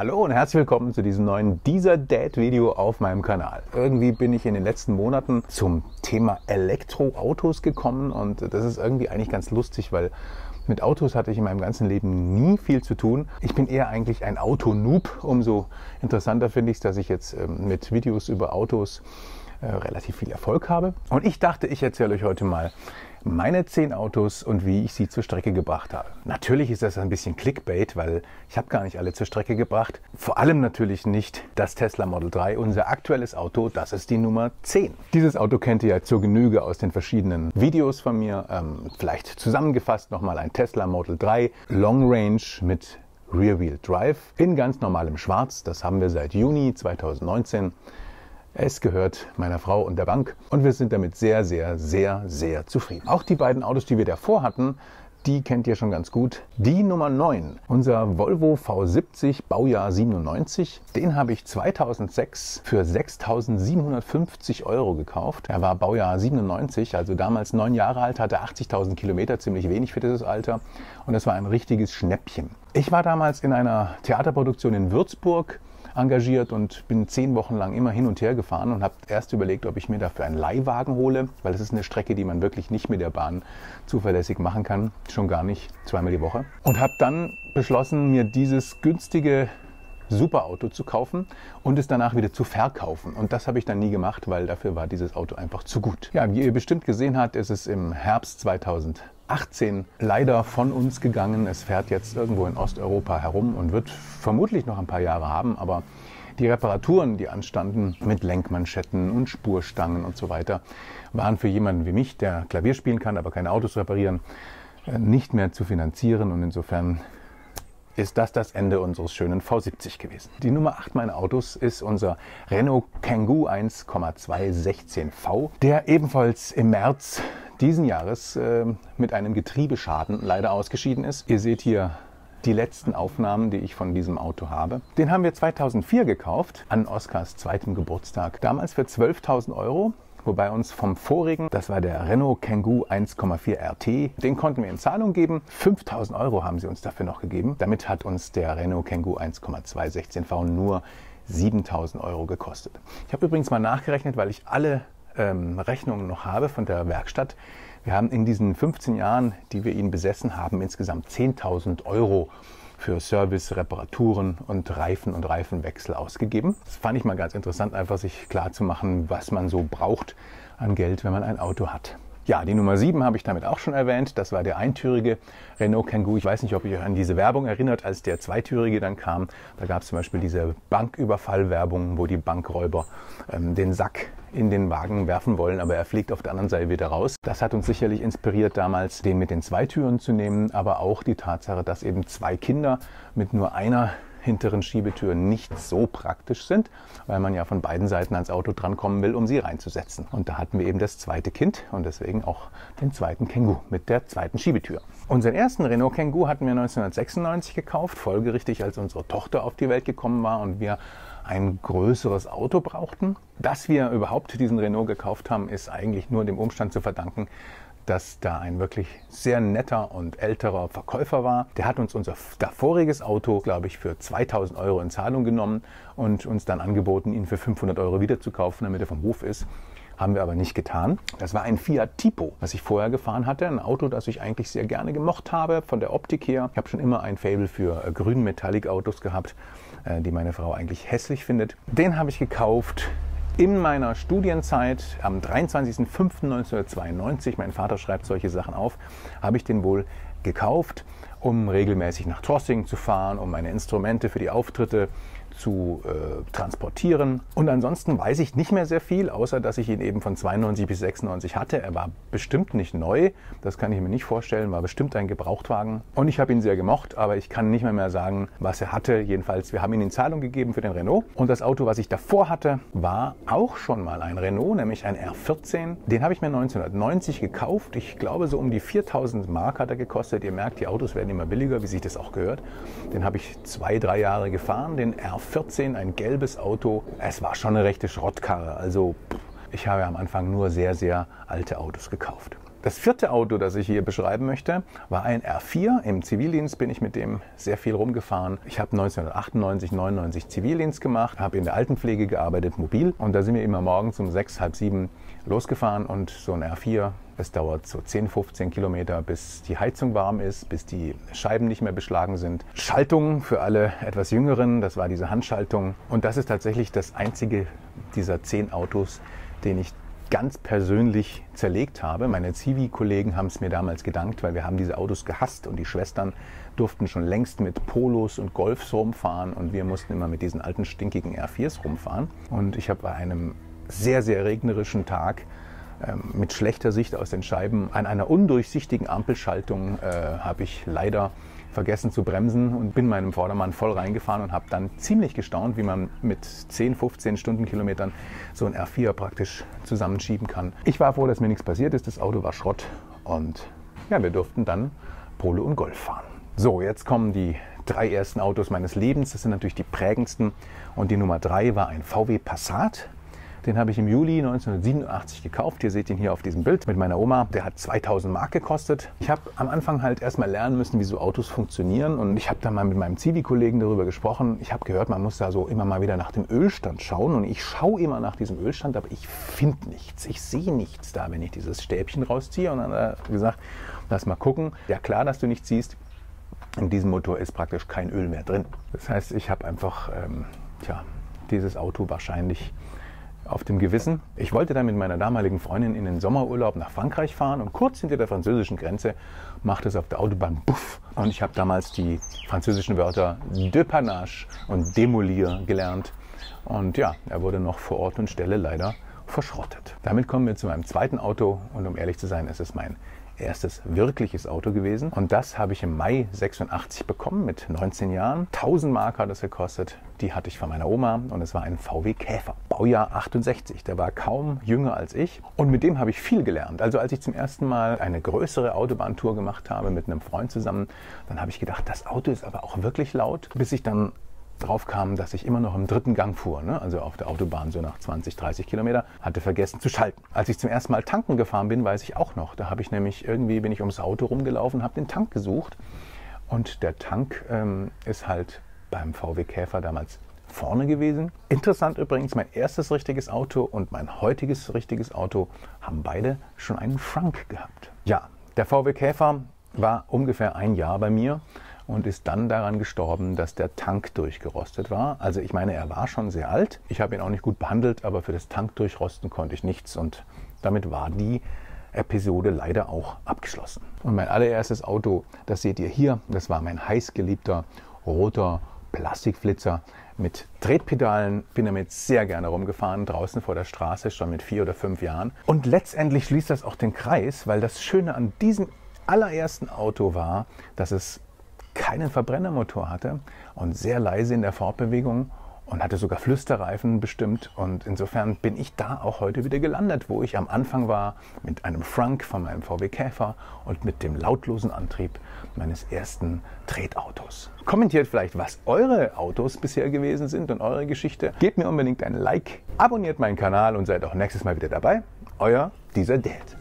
Hallo und herzlich willkommen zu diesem neuen Dieser Dad Video auf meinem Kanal. Irgendwie bin ich in den letzten Monaten zum Thema Elektroautos gekommen und das ist irgendwie eigentlich ganz lustig, weil mit Autos hatte ich in meinem ganzen Leben nie viel zu tun. Ich bin eher eigentlich ein Autonoob. Umso interessanter finde ich es, dass ich jetzt ähm, mit Videos über Autos äh, relativ viel Erfolg habe. Und ich dachte, ich erzähle euch heute mal meine zehn Autos und wie ich sie zur Strecke gebracht habe. Natürlich ist das ein bisschen Clickbait, weil ich habe gar nicht alle zur Strecke gebracht. Vor allem natürlich nicht das Tesla Model 3, unser aktuelles Auto, das ist die Nummer 10. Dieses Auto kennt ihr ja zur Genüge aus den verschiedenen Videos von mir. Ähm, vielleicht zusammengefasst nochmal ein Tesla Model 3 Long Range mit Rear Wheel Drive in ganz normalem Schwarz. Das haben wir seit Juni 2019. Es gehört meiner Frau und der Bank und wir sind damit sehr, sehr, sehr, sehr zufrieden. Auch die beiden Autos, die wir davor hatten, die kennt ihr schon ganz gut. Die Nummer 9, unser Volvo V70 Baujahr 97, den habe ich 2006 für 6.750 Euro gekauft. Er war Baujahr 97, also damals neun Jahre alt, hatte 80.000 Kilometer, ziemlich wenig für dieses Alter. Und das war ein richtiges Schnäppchen. Ich war damals in einer Theaterproduktion in Würzburg engagiert und bin zehn Wochen lang immer hin und her gefahren und habe erst überlegt, ob ich mir dafür einen Leihwagen hole, weil es ist eine Strecke, die man wirklich nicht mit der Bahn zuverlässig machen kann, schon gar nicht zweimal die Woche. Und habe dann beschlossen, mir dieses günstige Superauto zu kaufen und es danach wieder zu verkaufen. Und das habe ich dann nie gemacht, weil dafür war dieses Auto einfach zu gut. Ja, wie ihr bestimmt gesehen habt, ist es im Herbst 2018 leider von uns gegangen. Es fährt jetzt irgendwo in Osteuropa herum und wird vermutlich noch ein paar Jahre haben, aber die Reparaturen, die anstanden mit Lenkmanschetten und Spurstangen und so weiter, waren für jemanden wie mich, der Klavier spielen kann, aber keine Autos reparieren, äh, nicht mehr zu finanzieren und insofern ist das das Ende unseres schönen V70 gewesen. Die Nummer 8 meiner Autos ist unser Renault Kangoo 1,216V, der ebenfalls im März diesen Jahres äh, mit einem Getriebeschaden leider ausgeschieden ist. Ihr seht hier die letzten Aufnahmen, die ich von diesem Auto habe. Den haben wir 2004 gekauft, an Oscars zweitem Geburtstag. Damals für 12.000 Euro wobei uns vom vorigen, das war der Renault Kangoo 1,4 RT, den konnten wir in Zahlung geben. 5000 Euro haben sie uns dafür noch gegeben. Damit hat uns der Renault Kangoo 1,216V nur 7000 Euro gekostet. Ich habe übrigens mal nachgerechnet, weil ich alle ähm, Rechnungen noch habe von der Werkstatt. Wir haben in diesen 15 Jahren, die wir ihn besessen haben, insgesamt 10.000 Euro für Service, Reparaturen und Reifen und Reifenwechsel ausgegeben. Das fand ich mal ganz interessant, einfach sich klar zu machen, was man so braucht an Geld, wenn man ein Auto hat. Ja, die Nummer 7 habe ich damit auch schon erwähnt. Das war der eintürige Renault Kangoo. Ich weiß nicht, ob ihr euch an diese Werbung erinnert, als der zweitürige dann kam. Da gab es zum Beispiel diese Banküberfallwerbung, wo die Bankräuber ähm, den Sack in den Wagen werfen wollen, aber er fliegt auf der anderen Seite wieder raus. Das hat uns sicherlich inspiriert, damals den mit den zwei Türen zu nehmen, aber auch die Tatsache, dass eben zwei Kinder mit nur einer hinteren Schiebetüren nicht so praktisch sind, weil man ja von beiden Seiten ans Auto drankommen will, um sie reinzusetzen. Und da hatten wir eben das zweite Kind und deswegen auch den zweiten Känguru mit der zweiten Schiebetür. Unseren ersten Renault Känguru hatten wir 1996 gekauft, folgerichtig als unsere Tochter auf die Welt gekommen war und wir ein größeres Auto brauchten. Dass wir überhaupt diesen Renault gekauft haben, ist eigentlich nur dem Umstand zu verdanken, dass da ein wirklich sehr netter und älterer Verkäufer war. Der hat uns unser davoriges Auto, glaube ich, für 2000 Euro in Zahlung genommen und uns dann angeboten, ihn für 500 Euro wieder zu kaufen, damit er vom Hof ist. Haben wir aber nicht getan. Das war ein Fiat Tipo, was ich vorher gefahren hatte. Ein Auto, das ich eigentlich sehr gerne gemocht habe, von der Optik her. Ich habe schon immer ein Fable für äh, grün Metallic-Autos gehabt, äh, die meine Frau eigentlich hässlich findet. Den habe ich gekauft in meiner Studienzeit am 23.05.1992, mein Vater schreibt solche Sachen auf, habe ich den wohl gekauft, um regelmäßig nach Trossing zu fahren, um meine Instrumente für die Auftritte zu äh, transportieren. Und ansonsten weiß ich nicht mehr sehr viel, außer dass ich ihn eben von 92 bis 96 hatte. Er war bestimmt nicht neu, das kann ich mir nicht vorstellen, war bestimmt ein Gebrauchtwagen. Und ich habe ihn sehr gemocht, aber ich kann nicht mehr, mehr sagen, was er hatte. Jedenfalls, wir haben ihn in Zahlung gegeben für den Renault. Und das Auto, was ich davor hatte, war auch schon mal ein Renault, nämlich ein R14. Den habe ich mir 1990 gekauft. Ich glaube, so um die 4000 Mark hat er gekostet. Ihr merkt, die Autos werden immer billiger, wie sich das auch gehört. Den habe ich zwei, drei Jahre gefahren, den R14. 14, ein gelbes Auto. Es war schon eine rechte Schrottkarre. Also ich habe am Anfang nur sehr, sehr alte Autos gekauft. Das vierte Auto, das ich hier beschreiben möchte, war ein R4. Im Zivildienst bin ich mit dem sehr viel rumgefahren. Ich habe 1998, 99 Zivildienst gemacht, habe in der Altenpflege gearbeitet, mobil. Und da sind wir immer morgens um sechs, halb sieben losgefahren und so ein R4, es dauert so 10, 15 Kilometer, bis die Heizung warm ist, bis die Scheiben nicht mehr beschlagen sind. Schaltung für alle etwas Jüngeren, das war diese Handschaltung. Und das ist tatsächlich das einzige dieser zehn Autos, den ich ganz persönlich zerlegt habe. Meine Zivi-Kollegen haben es mir damals gedankt, weil wir haben diese Autos gehasst und die Schwestern durften schon längst mit Polos und Golfs rumfahren und wir mussten immer mit diesen alten stinkigen R4s rumfahren. Und ich habe bei einem sehr, sehr regnerischen Tag mit schlechter Sicht aus den Scheiben an einer undurchsichtigen Ampelschaltung äh, habe ich leider vergessen zu bremsen und bin meinem Vordermann voll reingefahren und habe dann ziemlich gestaunt, wie man mit 10, 15 Stundenkilometern so ein R4 praktisch zusammenschieben kann. Ich war froh, dass mir nichts passiert ist. Das Auto war Schrott und ja, wir durften dann Polo und Golf fahren. So, jetzt kommen die drei ersten Autos meines Lebens. Das sind natürlich die prägendsten. Und die Nummer drei war ein VW Passat den habe ich im Juli 1987 gekauft. Ihr seht ihn hier auf diesem Bild mit meiner Oma. Der hat 2000 Mark gekostet. Ich habe am Anfang halt erstmal lernen müssen, wie so Autos funktionieren. Und ich habe dann mal mit meinem Zivi-Kollegen darüber gesprochen. Ich habe gehört, man muss da so immer mal wieder nach dem Ölstand schauen. Und ich schaue immer nach diesem Ölstand, aber ich finde nichts. Ich sehe nichts da, wenn ich dieses Stäbchen rausziehe. Und dann hat er gesagt, lass mal gucken. Ja klar, dass du nichts siehst. In diesem Motor ist praktisch kein Öl mehr drin. Das heißt, ich habe einfach, ähm, tja, dieses Auto wahrscheinlich auf dem Gewissen. Ich wollte dann mit meiner damaligen Freundin in den Sommerurlaub nach Frankreich fahren und kurz hinter der französischen Grenze macht es auf der Autobahn Buff. Und ich habe damals die französischen Wörter Depannage und Demolier gelernt. Und ja, er wurde noch vor Ort und Stelle leider verschrottet. Damit kommen wir zu meinem zweiten Auto und um ehrlich zu sein, ist es mein erstes wirkliches Auto gewesen. Und das habe ich im Mai 86 bekommen mit 19 Jahren. 1000 Mark hat es gekostet. Die hatte ich von meiner Oma und es war ein VW Käfer. Baujahr 68. Der war kaum jünger als ich. Und mit dem habe ich viel gelernt. Also als ich zum ersten Mal eine größere Autobahntour gemacht habe mit einem Freund zusammen, dann habe ich gedacht, das Auto ist aber auch wirklich laut, bis ich dann drauf kam, dass ich immer noch im dritten Gang fuhr, ne? also auf der Autobahn so nach 20, 30 Kilometer, hatte vergessen zu schalten. Als ich zum ersten Mal tanken gefahren bin, weiß ich auch noch. Da habe ich nämlich irgendwie, bin ich ums Auto rumgelaufen, habe den Tank gesucht und der Tank ähm, ist halt beim VW Käfer damals vorne gewesen. Interessant übrigens, mein erstes richtiges Auto und mein heutiges richtiges Auto haben beide schon einen Frank gehabt. Ja, der VW Käfer war ungefähr ein Jahr bei mir und ist dann daran gestorben, dass der Tank durchgerostet war. Also ich meine, er war schon sehr alt. Ich habe ihn auch nicht gut behandelt, aber für das Tankdurchrosten konnte ich nichts und damit war die Episode leider auch abgeschlossen. Und mein allererstes Auto, das seht ihr hier, das war mein heißgeliebter roter Plastikflitzer mit Tretpedalen. Bin damit sehr gerne rumgefahren, draußen vor der Straße, schon mit vier oder fünf Jahren. Und letztendlich schließt das auch den Kreis, weil das Schöne an diesem allerersten Auto war, dass es keinen Verbrennermotor hatte und sehr leise in der Fortbewegung und hatte sogar Flüsterreifen bestimmt. Und insofern bin ich da auch heute wieder gelandet, wo ich am Anfang war, mit einem Frank von meinem VW Käfer und mit dem lautlosen Antrieb meines ersten Tretautos. Kommentiert vielleicht, was eure Autos bisher gewesen sind und eure Geschichte. Gebt mir unbedingt ein Like, abonniert meinen Kanal und seid auch nächstes Mal wieder dabei. Euer dieser Dad.